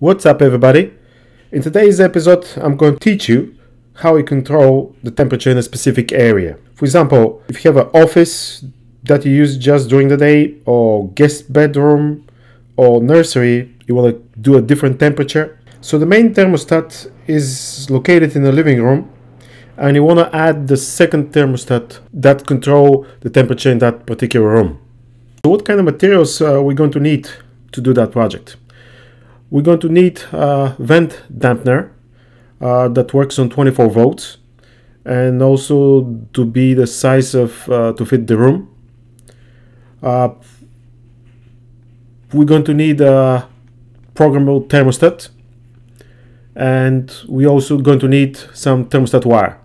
What's up everybody? In today's episode I'm going to teach you how you control the temperature in a specific area. For example, if you have an office that you use just during the day or guest bedroom or nursery, you want to do a different temperature. So the main thermostat is located in the living room and you want to add the second thermostat that control the temperature in that particular room. So what kind of materials are we going to need to do that project? We're going to need a vent dampener uh, that works on 24 volts and also to be the size of uh, to fit the room. Uh, we're going to need a programmable thermostat and we're also going to need some thermostat wire.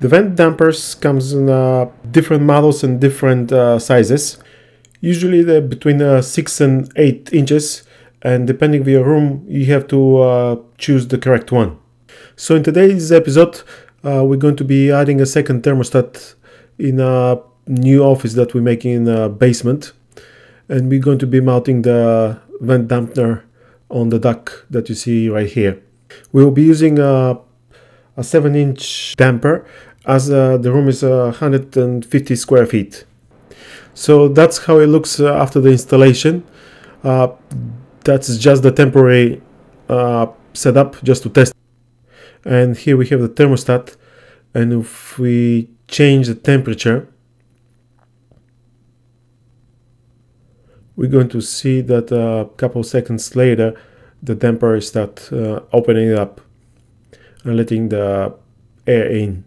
The vent dampers comes in uh, different models and different uh, sizes. Usually they're between uh, 6 and 8 inches and depending on your room you have to uh, choose the correct one. So in today's episode uh, we're going to be adding a second thermostat in a new office that we're making in a basement and we're going to be mounting the vent dampener on the duct that you see right here. We will be using a, a 7 inch damper as uh, the room is 150 square feet. So that's how it looks uh, after the installation. That's just the temporary uh, setup just to test. And here we have the thermostat. And if we change the temperature we're going to see that a couple seconds later the damper start uh, opening up and letting the air in.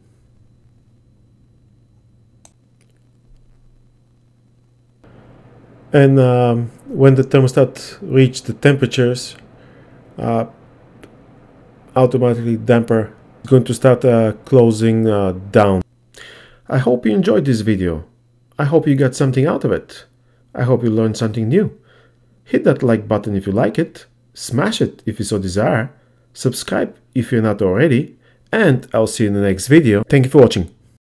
And um, when the thermostat reach the temperatures uh, automatically damper is going to start uh, closing uh, down. I hope you enjoyed this video. I hope you got something out of it. I hope you learned something new. Hit that like button if you like it. Smash it if you so desire. Subscribe if you're not already. And I'll see you in the next video. Thank you for watching